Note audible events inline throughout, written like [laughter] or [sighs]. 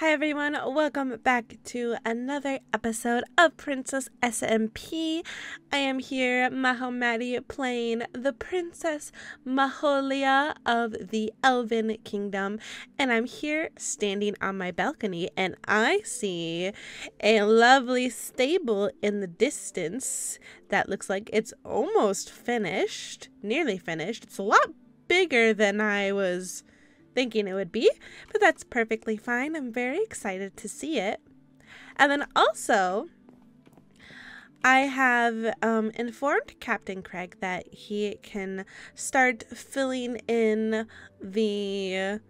Hi everyone, welcome back to another episode of Princess SMP. I am here, Mahomadi, playing the Princess Maholia of the Elven Kingdom, and I'm here standing on my balcony, and I see a lovely stable in the distance that looks like it's almost finished, nearly finished. It's a lot bigger than I was thinking it would be, but that's perfectly fine. I'm very excited to see it. And then also, I have um, informed Captain Craig that he can start filling in the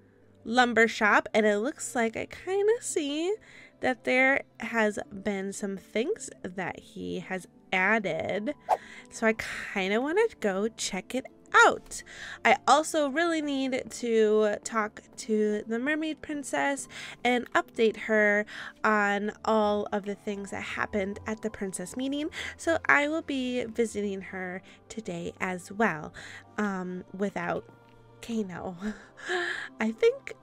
lumber shop, and it looks like I kind of see that there has been some things that he has added. So I kind of want to go check it out. I also really need to talk to the mermaid princess and update her on all of the things that happened at the princess meeting. So I will be visiting her today as well um, without Kano. [laughs] I think,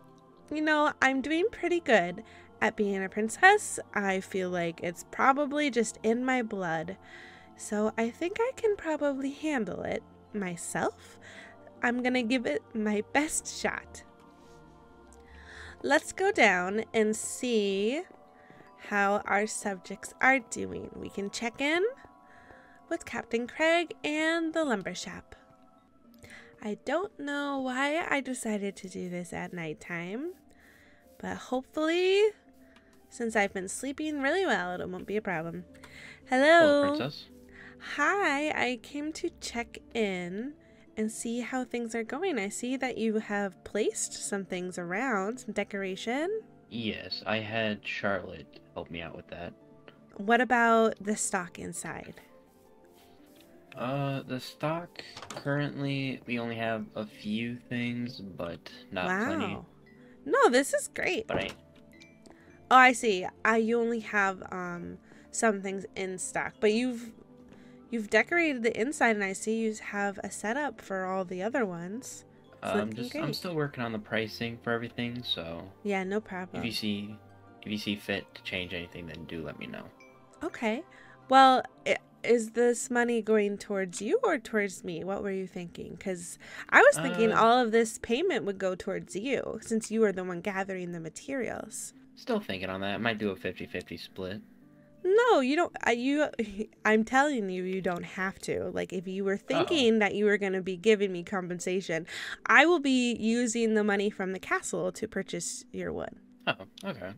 you know, I'm doing pretty good at being a princess. I feel like it's probably just in my blood. So I think I can probably handle it myself, I'm gonna give it my best shot. Let's go down and see how our subjects are doing. We can check in with Captain Craig and the lumber shop. I don't know why I decided to do this at nighttime, but hopefully, since I've been sleeping really well, it won't be a problem. Hello. Hello, princess. Hi, I came to check in and see how things are going. I see that you have placed some things around, some decoration. Yes, I had Charlotte help me out with that. What about the stock inside? Uh, the stock currently we only have a few things, but not wow. plenty. No, this is great. But I. Oh, I see. I you only have um some things in stock, but you've You've decorated the inside, and I see you have a setup for all the other ones. I'm um, just great. I'm still working on the pricing for everything, so yeah, no problem. If you see if you see fit to change anything, then do let me know. Okay. Well, is this money going towards you or towards me? What were you thinking? Because I was thinking uh, all of this payment would go towards you since you are the one gathering the materials. Still thinking on that. I might do a 50 50 split. No, you don't. I, you, [laughs] I'm telling you, you don't have to. Like, if you were thinking Uh-oh. that you were going to be giving me compensation, I will be using the money from the castle to purchase your wood. Oh, okay.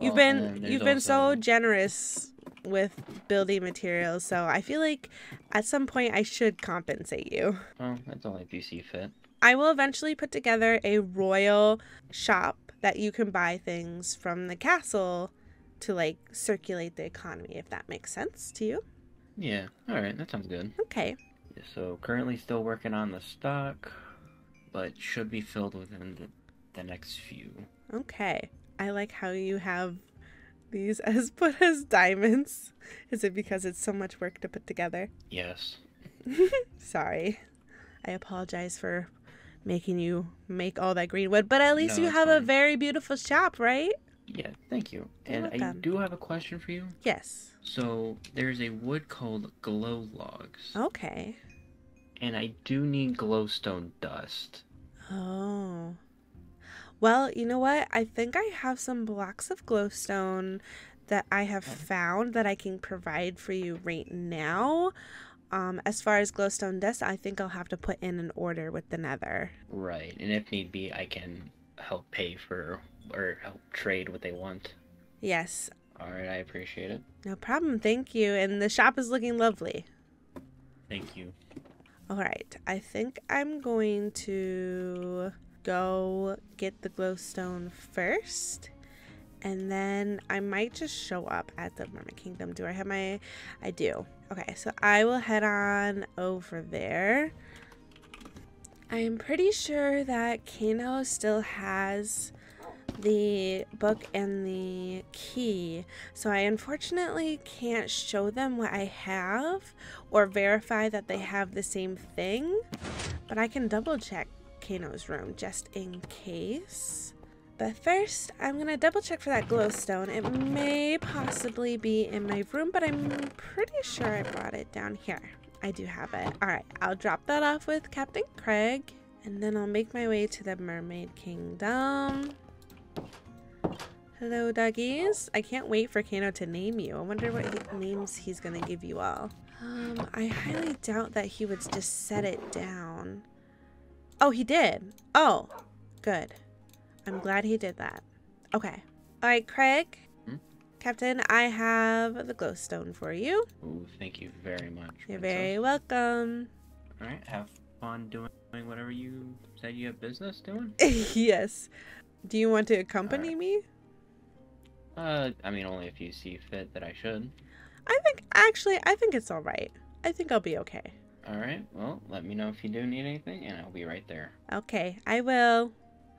You've well, been mm, you've been also... so generous with building materials, so I feel like at some point I should compensate you. Well, that's only if you see fit. I will eventually put together a royal shop that you can buy things from the castle to like circulate the economy, if that makes sense to you. Yeah, all right, that sounds good. Okay. Yeah, so currently still working on the stock, but should be filled within the, the next few. Okay. I like how you have these [laughs] as put as diamonds. Is it because it's so much work to put together? Yes. [laughs] Sorry. I apologize for making you make all that green wood, but at least no, you have fine. a very beautiful shop, right? Yeah, thank you. You're and welcome. I do have a question for you. Yes. So there's a wood called glow logs. Okay. And I do need glowstone dust. Oh. Well, you know what? I think I have some blocks of glowstone that I have found that I can provide for you right now. Um, as far as glowstone dust, I think I'll have to put in an order with the nether. Right, and if need be, I can help pay for or help trade what they want. Yes. All right, I appreciate it. No problem. Thank you. And the shop is looking lovely. Thank you. All right. I think I'm going to go get the glowstone first. And then I might just show up at the Mermaid Kingdom. Do I have my... I do. Okay, so I will head on over there. I am pretty sure that Kano still has the book and the key. So I unfortunately can't show them what I have or verify that they have the same thing. But I can double check Kano's room just in case. But first, I'm gonna double check for that glowstone. It may possibly be in my room, but I'm pretty sure I brought it down here. I do have it. All right, I'll drop that off with Captain Craig, and then I'll make my way to the Mermaid Kingdom. Hello, doggies. I can't wait for Kano to name you. I wonder what names he's gonna give you all. Um, I highly doubt that he would just set it down. Oh, he did. Oh, good. I'm glad he did that. Okay. All right, Craig. Hmm? Captain, I have the glowstone for you. Ooh, thank you very much. You're princess. very welcome. All right, have fun doing whatever you said you have business doing. [laughs] yes. Do you want to accompany me? Uh, I mean, only if you see fit that I should. I think, actually, I think it's all right. I think I'll be okay. All right, well, let me know if you do need anything, and I'll be right there. Okay, I will.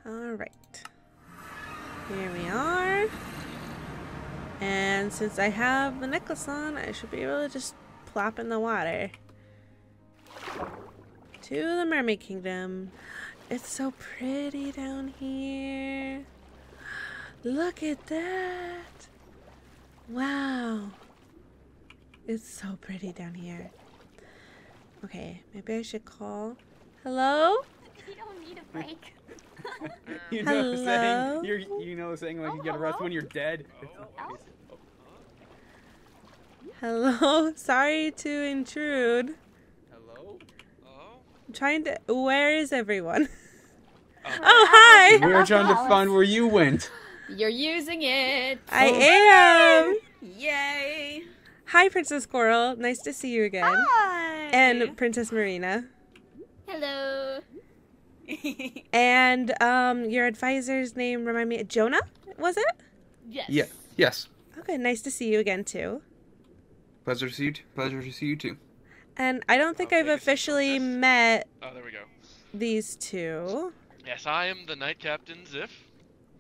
All right. Here we are. And since I have the necklace on, I should be able to just plop in the water. To the Mermaid Kingdom. It's so pretty down here. Look at that. Wow. It's so pretty down here. Okay, maybe I should call. Hello? You don't need a break. [laughs] [laughs] you know the Hello? saying. You're, you know the saying like you Oh, get arrested hello? when you're dead. Oh. oh. Hello? [laughs] Sorry to intrude. Hello? Oh? I'm trying to. Where is everyone? Oh. [laughs] Oh, hi! We were trying to find where you went. You're using it. I am! Yay. Hi, Princess Squirrel. Nice to see you again. Hi. And Princess Marina. hello. [laughs] And um, your advisor's name, remind me, Jonah? Was it? yes. Yeah. Yes. Okay, nice to see you again, too. Pleasure to see you. T- pleasure to see you too. And I don't think Oh, I've officially met Oh, there we go. these two. Yes, I am the Knight Captain Xiph,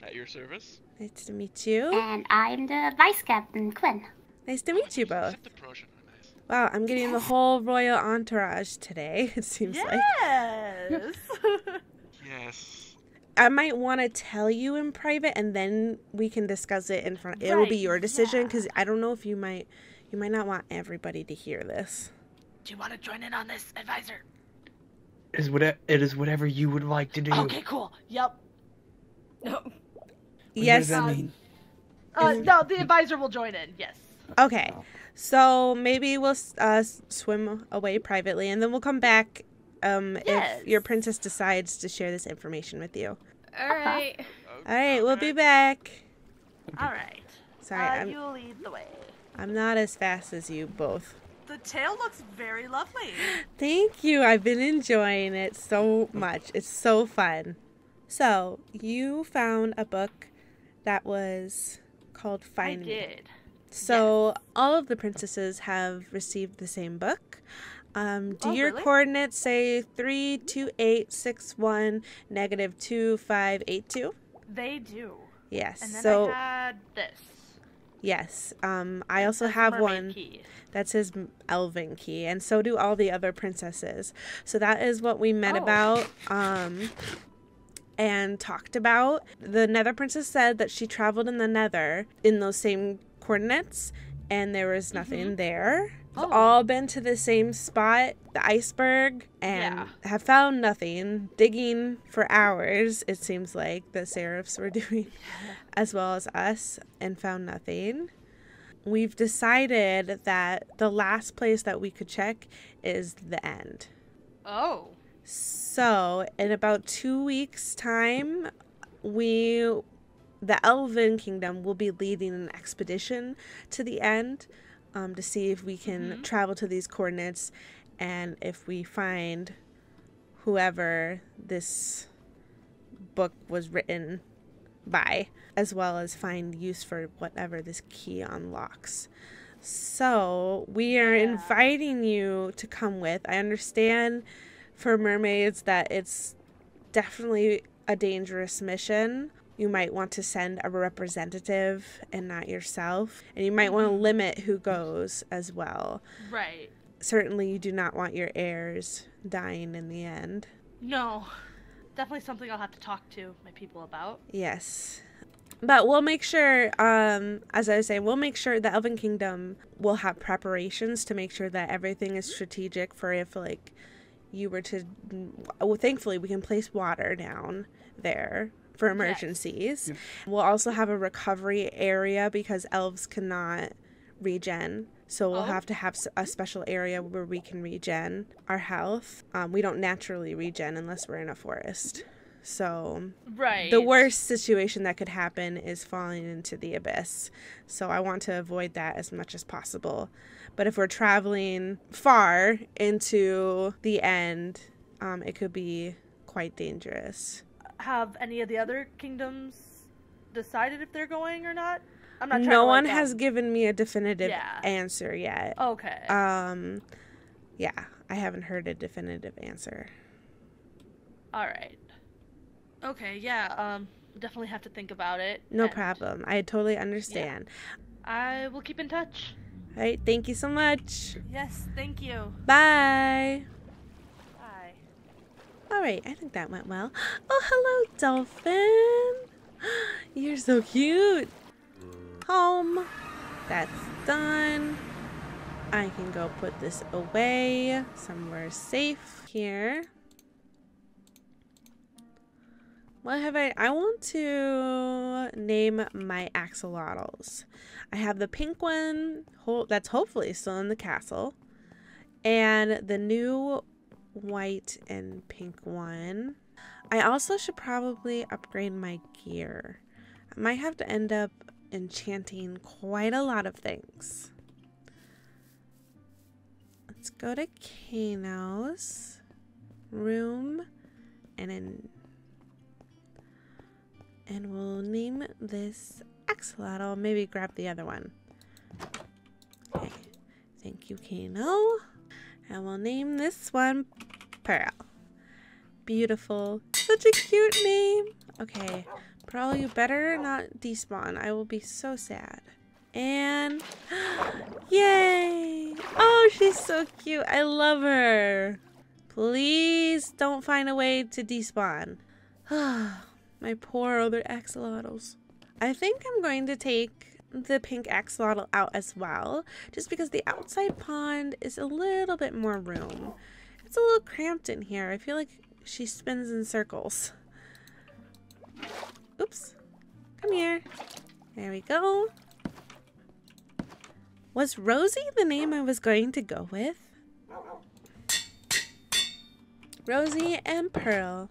at your service. Nice to meet you. And I'm the Vice Captain Quinn. Nice to meet you both. The promotion. Nice. Wow, I'm getting the whole royal entourage today, [laughs] it seems like. Yes. [laughs] Yes. I might want to tell you in private, and then we can discuss it in front. It will be your decision yeah. because I don't know if you might, you might not want everybody to hear this. Do you want to join in on this, advisor? It is whatever. It is whatever you would like to do. Okay, cool. Yep. No. [laughs] What yes. does that mean? Uh, no, the advisor will join in. Yes. Okay. So maybe we'll uh, swim away privately, and then we'll come back um, Yes. if your princess decides to share this information with you. All right. All right, we'll be back. All right. Sorry, uh, I'm you lead the way. I'm not as fast as you both. The tail looks very lovely. Thank you. I've been enjoying it so much. It's so fun. So, you found a book that was called Find I Me. did. So, all of the princesses have received the same book. Um, do Oh, your really? coordinates say 32861 negative 2582? They do. Yes. And then so, I had this. Yes. Um, I also have one. Key. That's his elven key, and so do all the other princesses. So that is what we met Oh. about um, and talked about. The Nether princess said that she traveled in the Nether in those same coordinates, and there was nothing there. We've Oh. all been to the same spot, the iceberg, and Yeah. have found nothing. Digging for hours, it seems like the seraphs were [laughs] doing, as well as us, and found nothing we've decided that the last place that we could check is the end. Oh. So, in about two weeks' time, we, the Elven Kingdom, will be leading an expedition to the end um, to see if we can travel to these coordinates and if we find whoever this book was written by, as well as find use for whatever this key unlocks. So, we are Yeah. inviting you to come with. I understand for mermaids that it's definitely a dangerous mission. You might want to send a representative and not yourself. And you might want to limit who goes as well. Right. Certainly, you do not want your heirs dying in the end. No. definitely something I'll have to talk to my people about. Yes. But we'll make sure, um, as I was saying, we'll make sure the Elven Kingdom will have preparations to make sure that everything is strategic for if, like, you were to. Well, thankfully, we can place water down there for emergencies. We'll also have a recovery area because elves cannot regen. So we'll Oh. have to have a special area where we can regen our health. Um, we don't naturally regen unless we're in a forest. So Right. the worst situation that could happen is falling into the abyss. So I want to avoid that as much as possible. But if we're traveling far into the end, um, it could be quite dangerous. Have any of the other kingdoms decided if they're going or not? I'm not No to, one has given me a definitive Yeah. answer yet. Okay. Um, yeah, I haven't heard a definitive answer. All right. Okay. Yeah. Um. Definitely have to think about it. No and problem. I totally understand. Yeah. I will keep in touch. All right, thank you so much. Yes. Thank you. Bye. All right, I think that went well. Oh, hello, dolphin. [gasps] You're so cute. Home. That's done. I can go put this away somewhere safe here. What have I? I want to name my axolotls. I have the pink one ho- that's hopefully still in the castle, and the new white and pink one. I also should probably upgrade my gear. I might have to end up enchanting quite a lot of things. Let's go to Kano's room and in and we'll name this axolotl. Maybe grab the other one. Okay. Thank you, Kano. And we'll name this one Pearl. Beautiful. Such a cute name. Okay. Pearl, you better not despawn. I will be so sad. And [gasps] yay! Oh, she's so cute. I love her. Please don't find a way to despawn. [sighs] My poor other axolotls. I think I'm going to take the pink axolotl out as well, just because the outside pond is a little bit more room. It's a little cramped in here. I feel like she spins in circles. Oops. Come here. There we go. Was Rosie the name I was going to go with? Rosie and Pearl.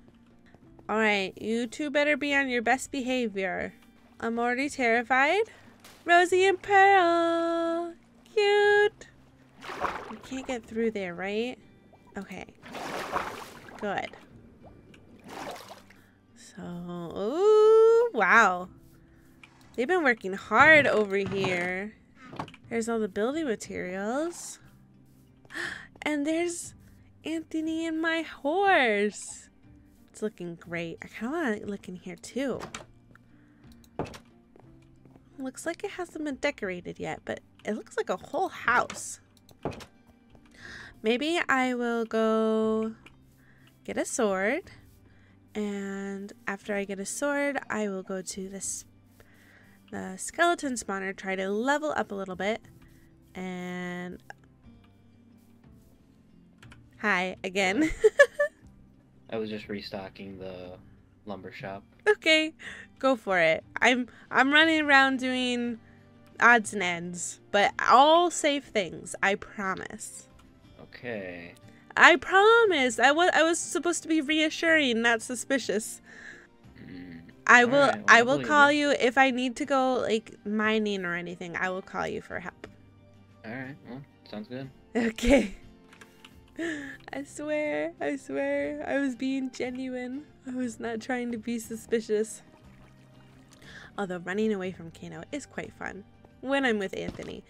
Alright, you two better be on your best behavior. I'm already terrified. Rosie and Pearl. Cute. We can't get through there, right? Okay. Good. So, ooh, wow. They've been working hard over here. There's all the building materials. [gasps] And there's Anthony and my horse. It's looking great. I kind of want to look in here too. Looks like it hasn't been decorated yet, but it looks like a whole house. Maybe I will go get a sword. And after I get a sword, I will go to this the skeleton spawner, try to level up a little bit. And hi again. [laughs] I was just restocking the lumber shop. okay, go for it. I'm I'm running around doing odds and ends, but all safe things. I promise. Okay. I promise. I was I was supposed to be reassuring, not suspicious. Mm, I will Alright, well, I will call it. you if I need to go like mining or anything. I will call you for help. Alright, well, sounds good. [laughs] Okay. [laughs] I swear, I swear, I was being genuine. I was not trying to be suspicious. Although running away from Kano is quite fun when I'm with Anthony.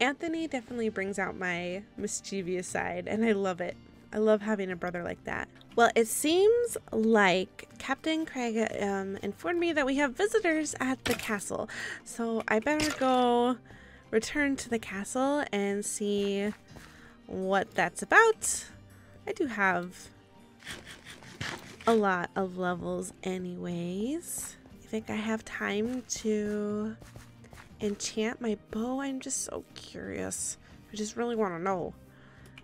Anthony definitely brings out my mischievous side, and I love it. I love having a brother like that. Well, it seems like Captain Craig um, informed me that we have visitors at the castle. So I better go return to the castle and see what that's about. I do have a lot of levels anyways. You think I have time to enchant my bow? I'm just so curious. I just really want to know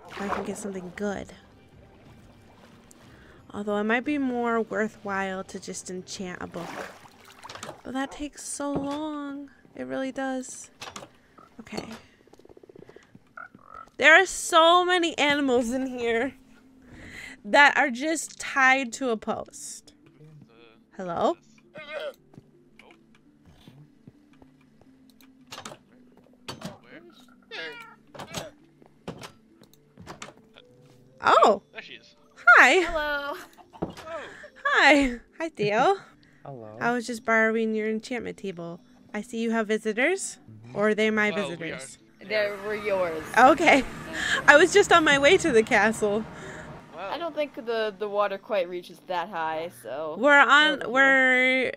if I can get something good. Although it might be more worthwhile to just enchant a book. But that takes so long. It really does. Okay. There are so many animals in here that are just tied to a post. Hello? Oh, There she is. hi. Hello. Oh, Hi. Hi, Theo. Hello. I was just borrowing your enchantment table. I see you have visitors. Or are they my well, we visitors? They were yours. Okay. I was just on my way to the castle. Well, I don't think the the water quite reaches that high, so We're on we're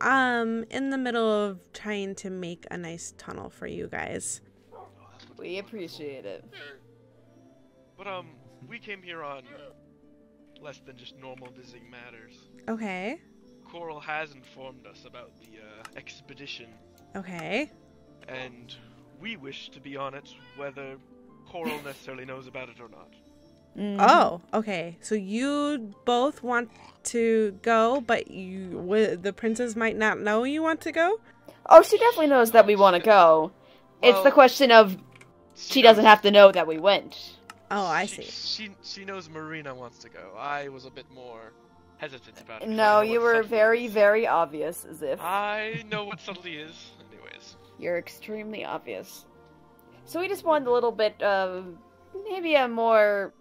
um in the middle of trying to make a nice tunnel for you guys. we appreciate it. But um, we came here on less than just normal visiting matters. Okay. Coral has informed us about the uh, expedition, Okay. and we wish to be on it, whether Coral [laughs] necessarily knows about it or not. Mm. Oh, okay. So you both want to go, but you wi- the princess might not know you want to go? Oh, she definitely knows that we want to go. it's the question of she doesn't have to know that we went. Oh, I she, see. She she knows Marina wants to go. I was a bit more hesitant about it. No, you were very, is. very obvious, as if I know what subtlety is. Anyways, you're extremely obvious. So we just wanted a little bit of maybe a more,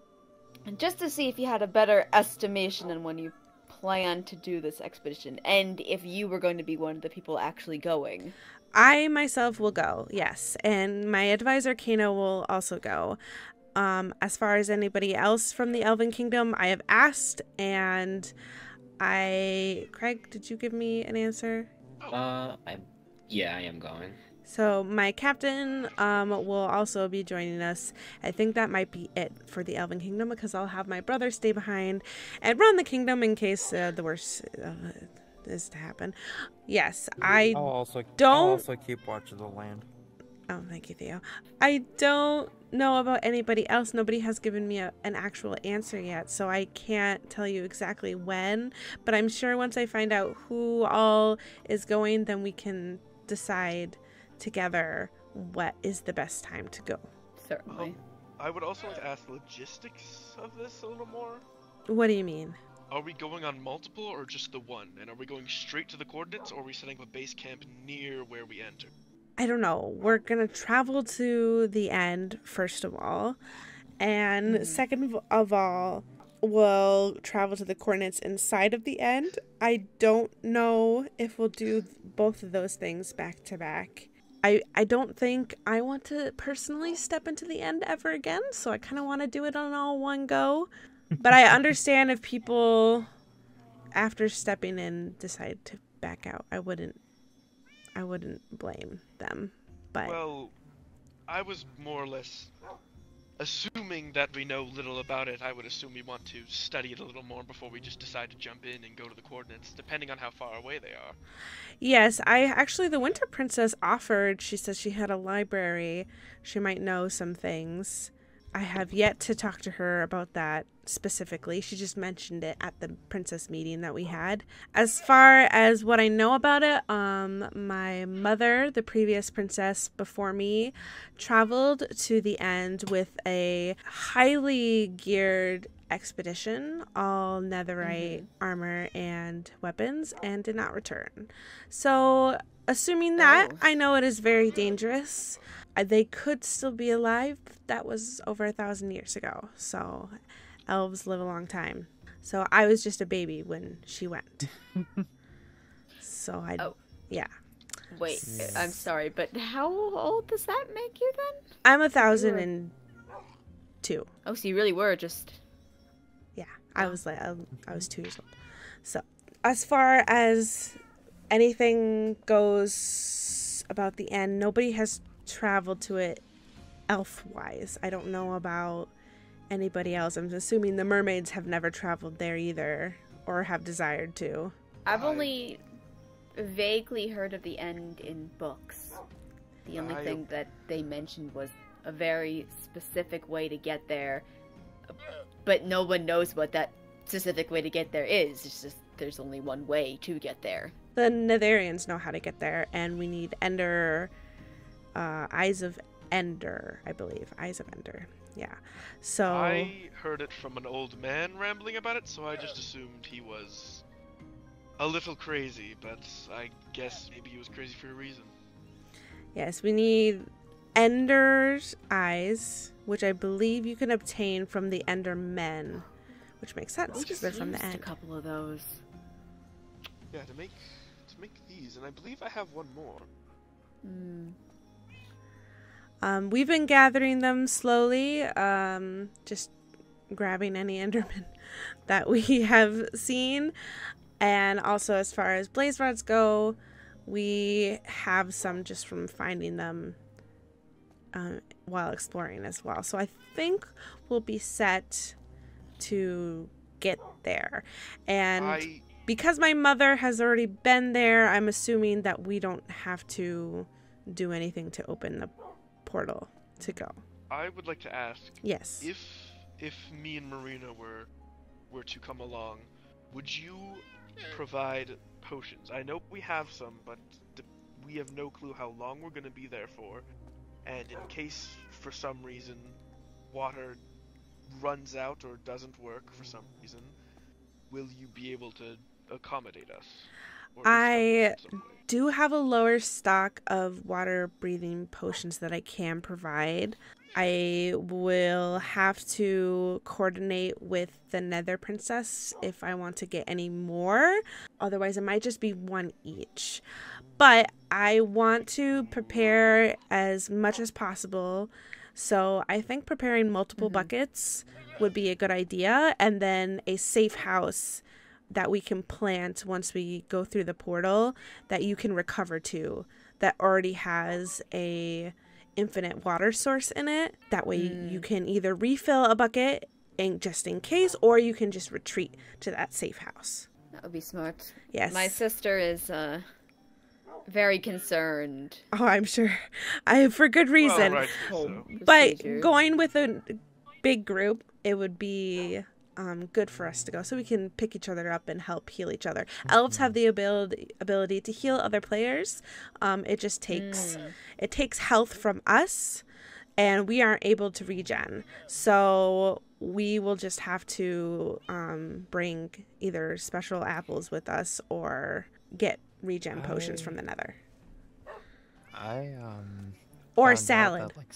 just to see if you had a better estimation on when you plan to do this expedition, and if you were going to be one of the people actually going. I myself will go, yes. And my advisor Kano will also go. Um, as far as anybody else from the Elven Kingdom, I have asked and I Craig, did you give me an answer? Uh, I, yeah, I am going. So my captain um, will also be joining us. I think that might be it for the Elven Kingdom because I'll have my brother stay behind and run the kingdom in case uh, the worst uh, is to happen. Yes, I I'll also don't- I'll also keep watch of the land. Oh, thank you, Theo. I don't know about anybody else. Nobody has given me a, an actual answer yet, so I can't tell you exactly when. But I'm sure once I find out who all is going, then we can decide together what is the best time to go. Certainly. Um, I would also like to ask logistics of this a little more. What do you mean? Are we going on multiple or just the one? And are we going straight to the coordinates or are we setting up a base camp near where we enter? I don't know. We're gonna travel to the end first of all, and hmm. second of- of all, we'll travel to the coordinates inside of the end. I don't know if we'll do both of those things back to back. I I don't think I want to personally step into the end ever again, so I kind of want to do it on all one go. But I [laughs] understand if people after stepping in decide to back out. I wouldn't I wouldn't blame them. But Well, I was more or less assuming that we know little about it. I would assume we want to study it a little more before we just decide to jump in and go to the coordinates, depending on how far away they are. yes, I actually the Winter Princess offered. She says she had a library. She might know some things. I have yet to talk to her about that specifically. She just mentioned it at the princess meeting that we had. As far as what I know about it, um my mother, the previous princess before me, traveled to the end with a highly geared expedition, all netherite armor and weapons, and did not return. So, assuming that, Oh. I know it is very dangerous. Uh, They could still be alive. That was over a thousand years ago. So, elves live a long time. So, I was just a baby when she went. [laughs] so, I, Oh. yeah. Wait, I'm sorry, but how old does that make you then? I'm a thousand and two. Oh, so you really were just. Yeah, I was like, I, I was two years old. So, as far as anything goes about the end, nobody has traveled to it elf wise. I don't know about anybody else. I'm assuming the mermaids have never traveled there either. or have desired to. I've only vaguely heard of the end in books. The only I- thing that they mentioned was a very specific way to get there, but no one knows what that specific way to get there is. It's just there's only one way to get there. The Netherians know how to get there, and we need Ender, uh, Eyes of Ender, I believe. Eyes of Ender. Yeah. So. I heard it from an old man rambling about it, so I just assumed he was a little crazy, but I guess maybe he was crazy for a reason. Yes, we need Ender's eyes, which I believe you can obtain from the Ender Men, which makes sense because they're from the used a couple of those. Yeah, to make to make these, and I believe I have one more. Hmm. Um, we've been gathering them slowly, um, just grabbing any [laughs] Enderman that we have seen. And also, as far as blaze rods go, we have some just from finding them um, while exploring as well. So I think we'll be set to get there. And I because my mother has already been there, I'm assuming that we don't have to do anything to open the portal to go. I would like to ask Yes. if if me and Marina were were to come along, would you provide potions? I know we have some, but d- we have no clue how long we're going to be there for. And in case for some reason water runs out or doesn't work for some reason, will you be able to accommodate us? Or at least help I us in some way? do have a lower stock of water breathing potions that I can provide. I will have to coordinate with the Nether Princess if I want to get any more. Otherwise, it might just be one each. But I want to prepare as much as possible. So I think preparing multiple mm-hmm. buckets would be a good idea. And then a safe house that we can plant once we go through the portal that you can recover to that already has a infinite water source in it. That way you can either refill a bucket and just in case or you can just retreat to that safe house. That would be smart. yes. My sister is uh very concerned. oh i'm sure. I for good reason. Well, right, so. but going with a big group it would be um, good for us to go so we can pick each other up and help heal each other. Elves have the ability ability to heal other players. Um, it just takes it takes health from us and we aren't able to regen. So we will just have to um, bring either special apples with us or get regen potions from the nether. I um. or salad that, like,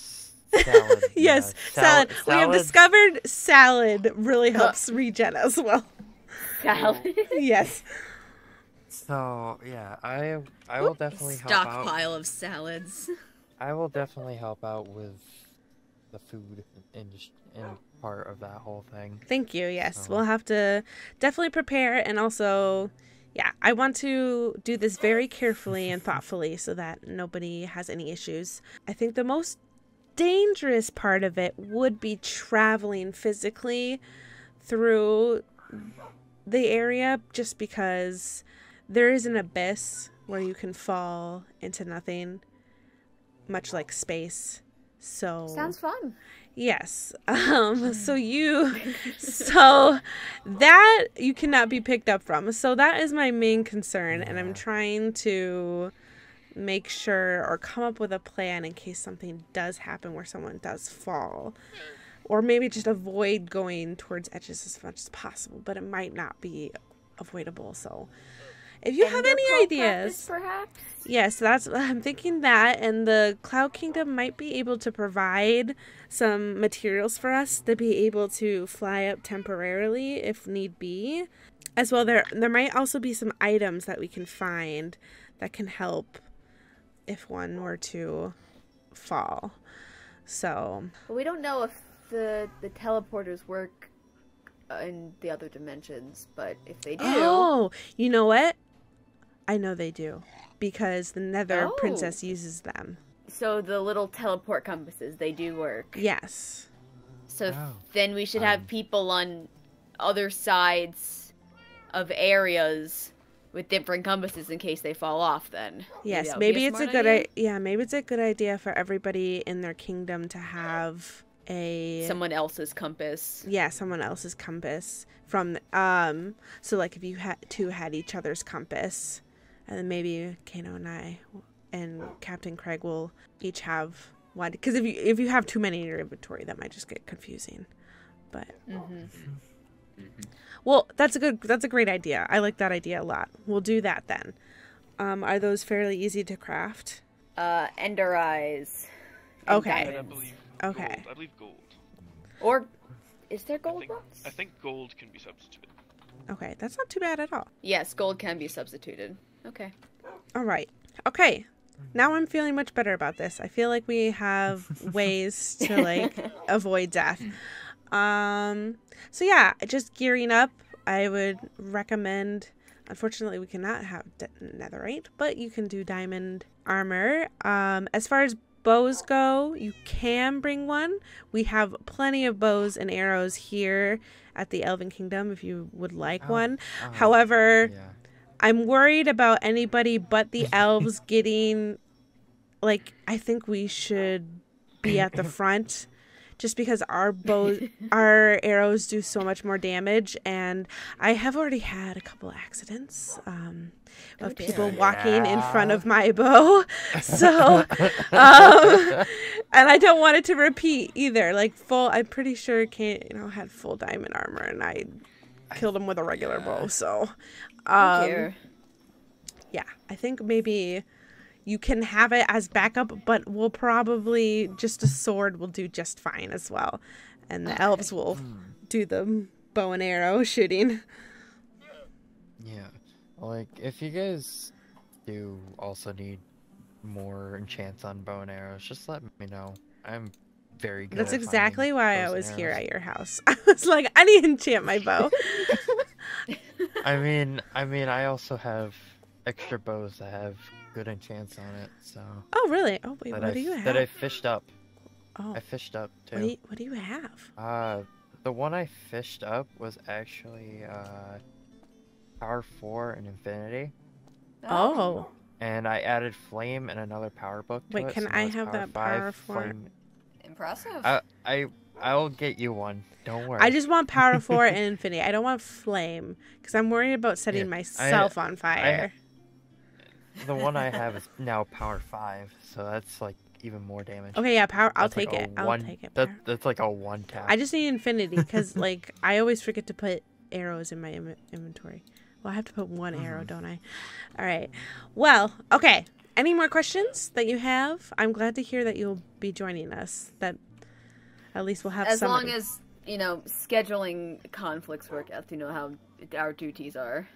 salad. [laughs] yes, yeah, salad. We have discovered salad really helps regen as well. Salad. [laughs] yes. So yeah, I I will definitely help out. Stockpile of salads. I will definitely help out with the food and and part of that whole thing. Thank you. Yes. So- We'll have to definitely prepare and also yeah, I want to do this very carefully and thoughtfully so that nobody has any issues. I think the most dangerous part of it would be traveling physically through the area just because there is an abyss where you can fall into nothing much like space. So Sounds fun. Yes. Um [laughs] so you so that you cannot be picked up from. So that is my main concern and I'm trying to make sure or come up with a plan in case something does happen where someone does fall. Or maybe just avoid going towards edges as much as possible, but it might not be avoidable. So if you have any ideas, practice, perhaps? Yes, that's [laughs] I'm thinking that and the Cloud Kingdom might be able to provide some materials for us to be able to fly up temporarily if need be. As well there there might also be some items that we can find that can help if one were to fall. So, But we don't know if the the teleporters work uh, in the other dimensions, but if they do, oh, you know what? I know they do because the Nether Oh. Princess uses them. so the little teleport compasses they do work. Yes. So Oh. then we should have Um, people on other sides of areas with different compasses in case they fall off. Then Yes, that would be maybe it's a good idea. I- yeah, maybe it's a good idea for everybody in their kingdom to have a someone else's compass. yeah, someone else's compass from um so like if you had two had each other's compass and then maybe Kano and I and Captain Craig will each have one because if you if you have too many in your inventory that might just get confusing. But hmm well, that's a good that's a great idea. I like that idea a lot. We'll do that then. Um are those fairly easy to craft? Uh, Ender eyes. Okay. I diamonds. believe Okay. gold. I believe gold. Or is there I gold think. I think gold can be substituted. Okay, that's not too bad at all. Yes, gold can be substituted. Okay. All right. Okay. Now I'm feeling much better about this. I feel like we have ways to like [laughs] avoid death. Um so yeah, just gearing up, I would recommend unfortunately we cannot have netherite, but you can do diamond armor. Um as far as bows go, you can bring one. We have plenty of bows and arrows here at the Elven Kingdom if you would like Oh, one. oh, However, yeah. I'm worried about anybody but the [laughs] elves getting like I think we should be at the front just because our [laughs] bow our arrows do so much more damage and I have already had a couple accidents um Oh, of dear. people walking in front of my bow. [laughs] So um and I don't want it to repeat either. Like full I'm pretty sure Kane, you know, had full diamond armor and I killed him with a regular bow. So Oh um yeah, I think maybe you can have it as backup, but we'll probably just a sword will do just fine as well. And the elves will hmm. do the bow and arrow shooting. Yeah. Like, if you guys do also need more enchants on bow and arrows, just let me know. I'm very good. That's at exactly why I was here at your house. [laughs] I was like, I need to enchant my bow. [laughs] I mean, I mean, I also have extra bows that have good enchants on it, so oh, really? Oh, wait, what I do you have? that I fished up. oh, I fished up too. what do, you, what do you have? Uh, the one I fished up was actually uh, power four and infinity, Oh, and I added flame and another power book. To Wait, it, can so I have power that five, power four? flame- Impressive. I I I'll get you one. Don't worry. I just want power [laughs] four and infinity. I don't want flame because I'm worried about setting Yeah, myself on fire. The one I have is now power five, so that's like even more damage. okay, yeah, power. I'll That's like take a it. I'll one- take it. That, that's like a one tap. I just need infinity because [laughs] like I always forget to put arrows in my Im- inventory. Well, I have to put one arrow, mm-hmm. don't I? All right. Well, okay. Any more questions that you have? I'm glad to hear that you'll be joining us. That at least we'll have some as somebody. long as you know scheduling conflicts work out. You know how our duties are.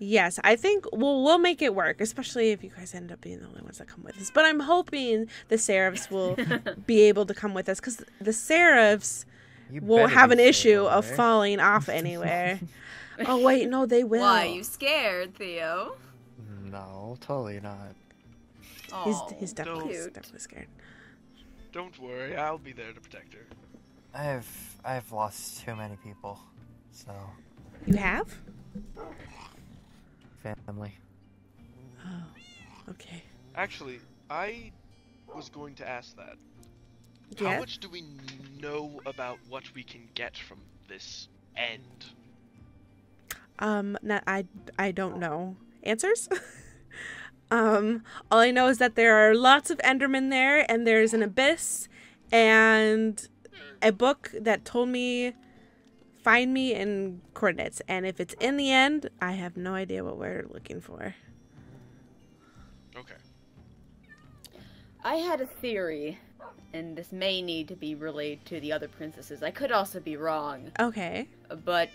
Yes, I think we'll we'll make it work, especially if you guys end up being the only ones that come with us. But I'm hoping the Seraphs will [laughs] be able to come with us because the Seraphs You won't have an issue of there. falling off [laughs] anywhere. oh wait, no, they will. Why, are you scared, Theo? No, totally not. He's oh, he's definitely, cute. definitely scared. Don't worry, I'll be there to protect her. I've I've lost too many people, so You have? Family. Oh, okay. Actually, I was going to ask that. Yeah. How much do we know about what we can get from this end? Um, not, I I don't know answers. [laughs] um, all I know is that there are lots of Endermen there, and there's an abyss, and a book that told me find me in coordinates, and if it's in the end, I have no idea what we're looking for. Okay. I had a theory, and this may need to be relayed to the other princesses. I could also be wrong, Okay. but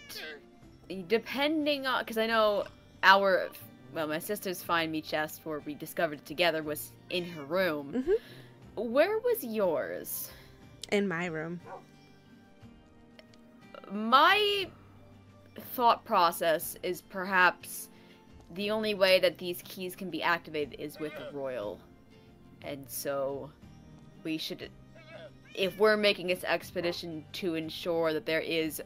depending on because I know our well, my sister's find me chest where we discovered it together was in her room. Mhm. Where was yours? In my room. My thought process is perhaps the only way that these keys can be activated is with a royal. And so we should if we're making this expedition to ensure that there is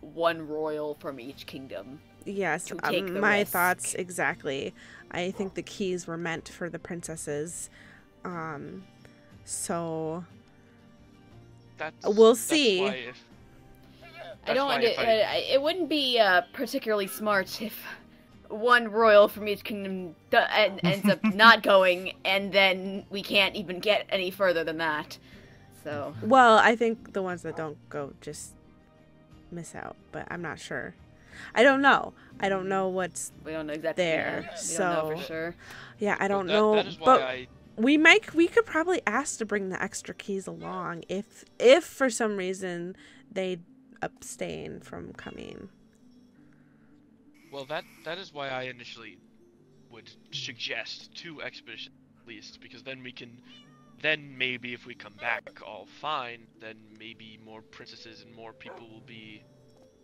one royal from each kingdom, Yes, to um, the my risk. thoughts exactly. I think the keys were meant for the princesses. Um, so That's, We'll that's see. why if- I don't. why want if to, I- it wouldn't be uh, particularly smart if one royal from each kingdom d- en- ends up [laughs] not going, and then we can't even get any further than that. So Well, I think the ones that don't go just miss out, but I'm not sure. I don't know. I don't know what's we don't know exactly. There, yeah, we don't know so- for sure. yeah, I don't that- know. That is why but I we might we could probably ask to bring the extra keys along if if for some reason they abstain from coming. Well, that that is why I initially would suggest two expeditions at least, because then we can, then maybe if we come back all fine, then maybe more princesses and more people will be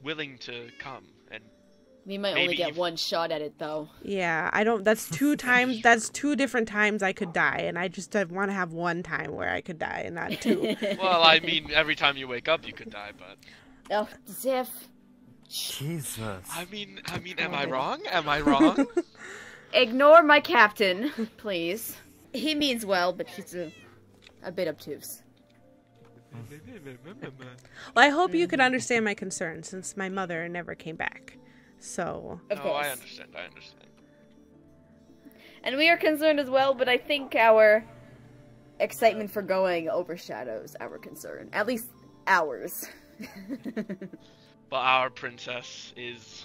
willing to come. And We might only get if- one shot at it though. Yeah, I don't. That's [laughs] two times. That's two different times I could die, and I just want to have one time where I could die and not two. well, I [laughs] mean, every time you wake up, you could die, but oh, Xiph. Jesus. I mean, I mean, am I wrong? Am I wrong? [laughs] Ignore my captain, [laughs] please. He means well, but he's a, a bit obtuse. Well, I hope you can understand my concern since my mother never came back. So Of no, course. I understand. I understand. And we are concerned as well, but I think our excitement for going overshadows our concern. At least ours. [laughs] But our princess is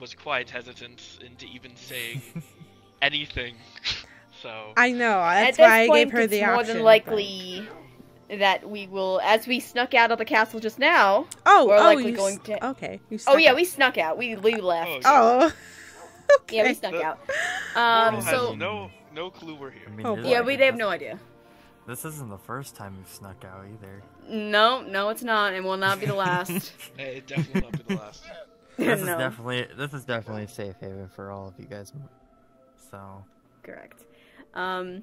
was quite hesitant into even saying [laughs] anything. [laughs] so I know that's At this why I gave her it's the more option. than but- likely that we will, as we snuck out of the castle just now. Oh, we're oh, likely you going to- Okay. You Oh yeah, out. we snuck out. We we left. Oh, Oh. Yeah, we snuck The- out. Coral Um, has so no no clue we're here. I mean, Oh, yeah, we they have no idea. This isn't the first time we've snuck out either. No, no, it's not, and will not be the last. [laughs] Hey, it definitely will not be the last. [laughs] This is definitely this is definitely a safe haven for all of you guys. So correct. Um,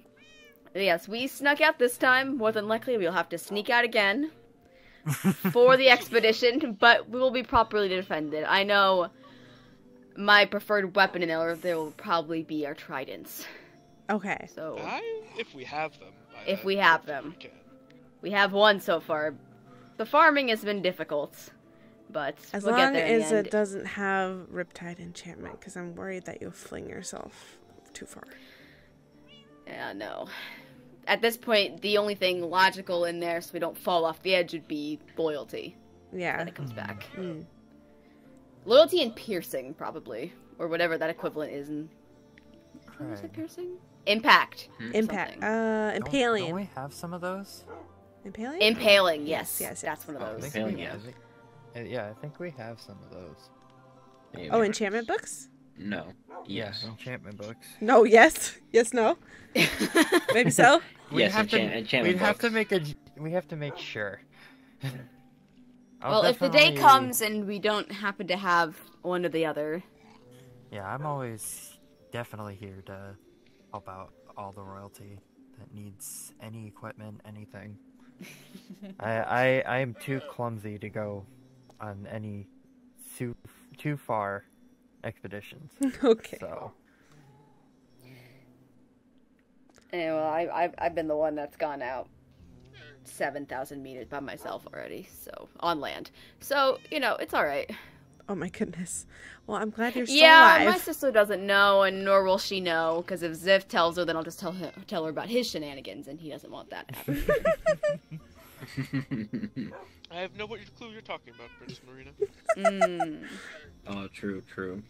yes, we snuck out this time. More than likely, we'll have to sneak out again [laughs] for the expedition, but we will be properly defended. I know my preferred weapon in there, there will probably be our tridents. Okay. So I, if we have them. I, If I we have them. we we have one so far. The farming has been difficult, but As we'll long get there in the as end. it doesn't have Riptide enchantment, because I'm worried that you'll fling yourself too far. Yeah, no. At this point, the only thing logical in there, so we don't fall off the edge, would be loyalty. Yeah. Then it comes back. Mm. Loyalty and piercing, probably, or whatever that equivalent is. In what was it piercing? Impact. Impact. Something. Uh, Don't- impaling. Don't, we have some of those? Impaling. Impaling. Yes, Yes, yes, that's one of those. think Impaling, we- yes. I think- uh, yeah, I think we have some of those. Maybe. oh, enchantment books. No. Yes. Yeah, enchantment books. No. Yes. Yes. No. [laughs] Maybe so. [laughs] We Yes, have to. enchantment We'd have to make a. We have to make sure. [laughs] I'll well, if the day comes and we don't happen to have one or the other, Yeah, I'm always definitely here to help out all the royalty that needs any equipment, anything. [laughs] I, I I am too clumsy to go on any too too far expeditions. [laughs] okay. So eh, well, I, I've I've been the one that's gone out seven thousand meters by myself already, so on land. So you know, it's all right. Oh my goodness. Well, I'm glad you're still yeah, alive. my sister doesn't know, and nor will she know, because if Xiph tells her, then I'll just tell her tell her about his shenanigans, and he doesn't want that to happen. [laughs] I have no clue you're talking about, Princess Marina. mm. oh, true, true.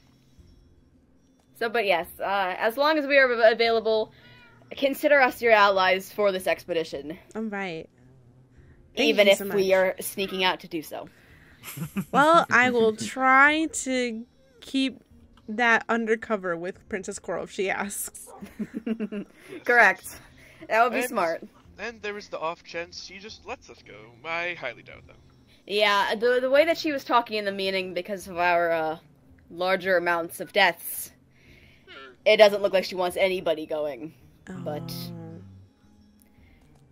So, but yes, uh, as long as we are available, consider us your allies for this expedition, I'm right. Thank even if so we are sneaking out to do so. Well, [laughs] I will try to keep that undercover with Princess Coral if she asks. [laughs] Correct. That would be And- smart. And there is the off chance she just lets us go. I highly doubt that. Yeah, the the way that she was talking in the meeting, because of our uh, larger amounts of deaths, it doesn't look like she wants anybody going. But Oh.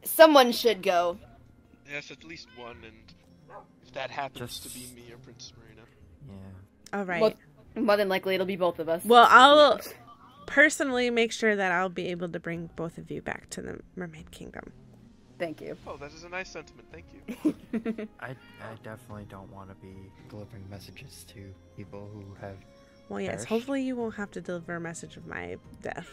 someone should go. Yes, at least one, and if that happens to be me or Princess Marina. yeah. All right. Well, More than likely, it'll be both of us. Well, I'll personally make sure that I'll be able to bring both of you back to the Mermaid Kingdom. Thank you. Oh, that is a nice sentiment. Thank you. [laughs] I, I definitely don't want to be delivering messages to people who have. Well, yes, Perish. hopefully you won't have to deliver a message of my death.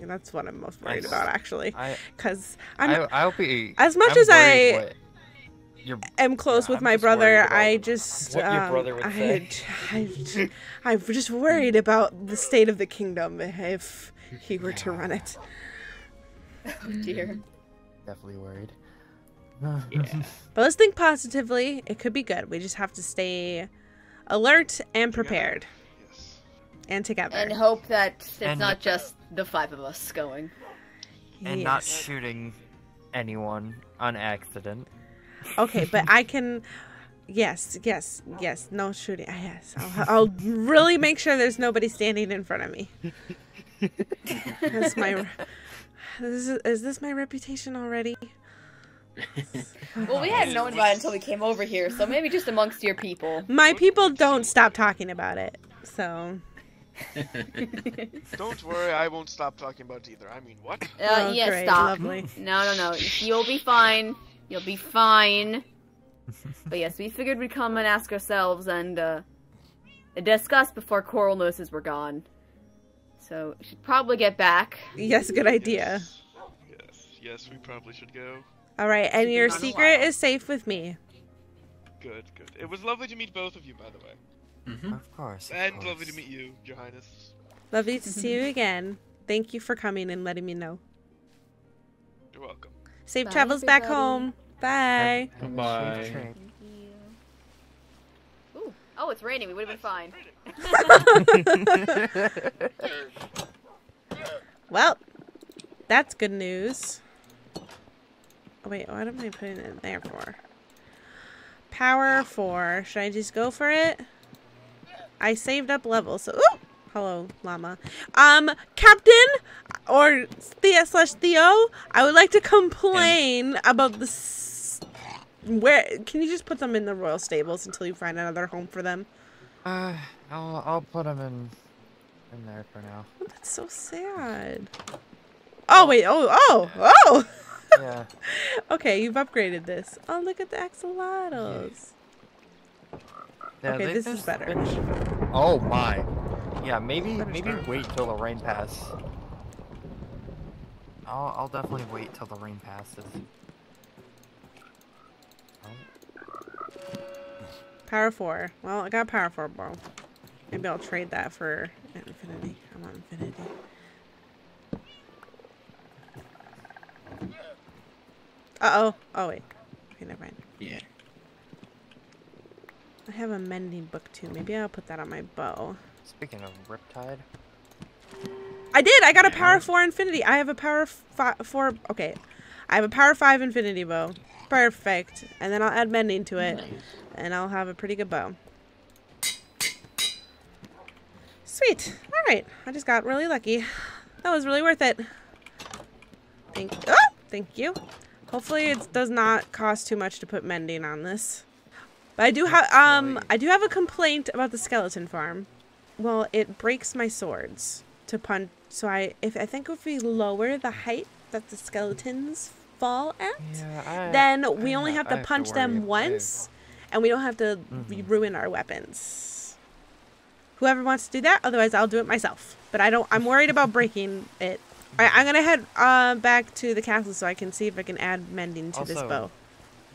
That's what I'm most worried Nice. about, actually. Because I'm I, I'll be. as much I'm as I- what your am close Yeah, with I'm my brother. I just what your um, brother would I, say. [laughs] I, I'm just worried about the state of the kingdom if he were to run it. [laughs] Oh dear. definitely worried. [laughs] But let's think positively. It could be good. We just have to stay alert and prepared Yes. and together. And hope that it's And- not just the five of us going. and not shooting anyone on accident. Okay, but I can. Yes, yes, yes. No shooting. Ah, Yes, I'll, I'll really make sure there's nobody standing in front of me. That's my. This is, is this my reputation already? Well, we hadn't known about it until we came over here, so maybe just amongst your people. My people don't stop talking about it. So [laughs] Don't worry, I won't stop talking about it either. I mean, what? Uh, Oh, yeah, great, stop. lovely. No, no, no. You'll be fine. You'll be fine. but yes, we figured we'd come and ask ourselves and uh, discuss before Coral noses we're gone. So we should probably get back. yes, good idea. Yes, yes, yes, we probably should go. All right, and your secret is safe with me. Good, good. It was lovely to meet both of you, by the way. Mm-hmm. Of course. of And lovely to meet you, Your Highness. Lovely to see you [laughs] again. Thank you for coming and letting me know. You're welcome. Safe Bye, travels back home. Bye. Have- have Bye. safe trip. Ooh. Oh, it's raining. We would have been fine. [laughs] Well, that's good news. Oh, wait, what am I putting it in there for? Power 4. Should I just go for it? I saved up levels, so... Ooh! Hello, llama. Um, Captain, or Thea slash Theo, I would like to complain about this... Where... Can you just put them in the royal stables until you find another home for them? Uh, I'll I'll put them in in there for now. Oh, that's so sad. Oh, wait, oh, oh, oh! Yeah. [laughs] Okay, you've upgraded this. Oh, look at the axolotls. yeah Okay, they- this is better. been- Oh my. Yeah, maybe maybe start. wait till the rain passes. I'll I'll definitely wait till the rain passes. Power 4. Well, I got Power 4 bow. Maybe I'll trade that for Infinity. I want Infinity. Uh-oh. Oh, wait. Okay, never mind. Yeah. I have a mending book, too. Maybe I'll put that on my bow. Speaking of Riptide, I did! I got a Power 4 Infinity. I have a Power fi 4... Okay. I have a Power 5 Infinity bow. Perfect. And then I'll add mending to it. And I'll have a pretty good bow. Sweet. All right. I just got really lucky. That was really worth it. Thank oh, thank you. Hopefully it does not cost too much to put mending on this. But I do have um I do have a complaint about the skeleton farm. Well, it breaks my swords to punch. So I if I think if we lower the height that the skeletons fall at, yeah, I, then we I only ha- have to have punch them ab- I- once, and we don't have to re- Mhm. ruin our weapons. Whoever wants to do that, otherwise I'll do it myself. But I don't. I'm worried about breaking [laughs] it. I, I'm gonna head uh, back to the castle so I can see if I can add mending to this Also- bow.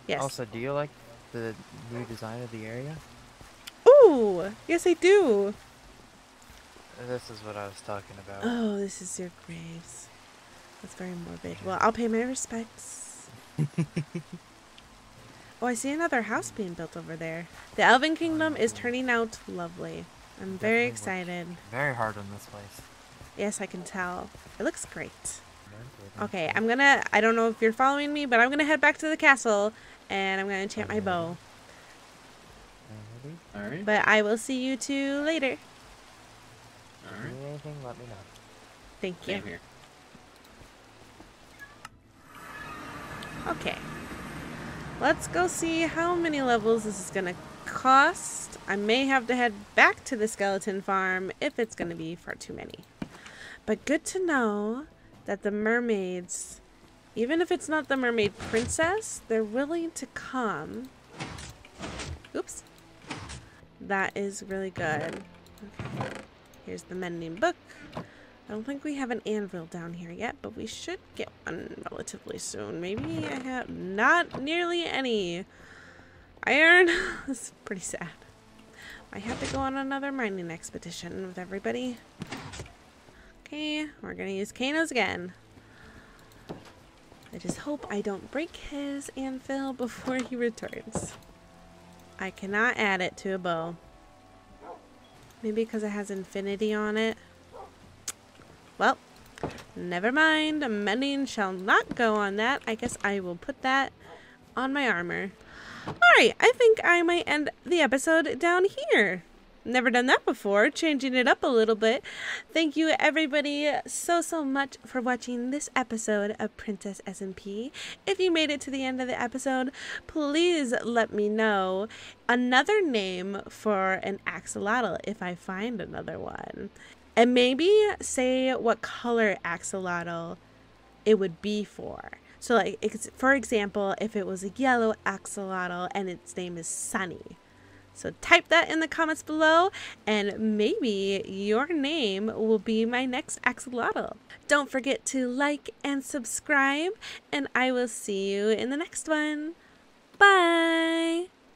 Yes. Also, do you like the new design of the area? Ooh, yes I do. This is what I was talking about. Oh, this is your graves. That's very morbid. Well, I'll pay my respects. [laughs] oh, I see another house being built over there. The Elven Kingdom is turning out lovely. I'm very Definitely excited. Very hard on this place. Yes, I can tell. It looks great. Okay, I'm gonna. I don't know if you're following me, but I'm gonna head back to the castle and I'm gonna enchant my bow. Alright. But I will see you two later. Alright. need anything, let me know. Thank you. Same here. Okay. Let's go see how many levels this is gonna cost, I may have to head back to the skeleton farm if it's going to be far too many. But good to know that the mermaids, even if it's not the mermaid princess, they're willing to come. Oops. That is really good. Okay. Here's the mending book. I don't think we have an anvil down here yet, but we should get one relatively soon. Maybe I have not nearly any iron. [laughs] It's pretty sad. I have to go on another mining expedition with everybody. Okay, we're gonna use Kano's again. I just hope I don't break his anvil [laughs] before he returns. I cannot add it to a bow. Maybe because it has infinity on it. Well, never mind. Mending shall not go on that. I guess I will put that on my armor. Alright, I think I might end the episode down here. Never done that before, changing it up a little bit. Thank you everybody so so much for watching this episode of Princess SMP. If you made it to the end of the episode, please let me know another name for an axolotl if I find another one. And maybe say what color axolotl it would be for. So, like, for example, if it was a yellow axolotl and its name is Sunny. So, type that in the comments below, and maybe your name will be my next axolotl. Don't forget to like and subscribe, and I will see you in the next one. Bye!